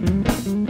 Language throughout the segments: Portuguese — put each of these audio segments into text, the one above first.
Música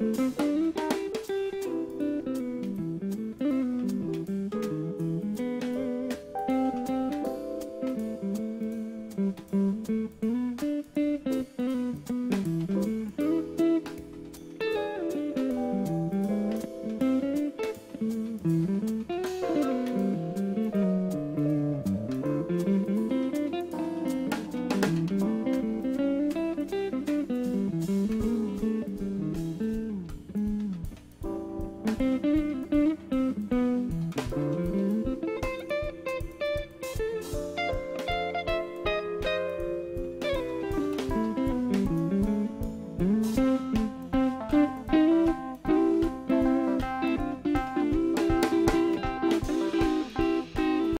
Música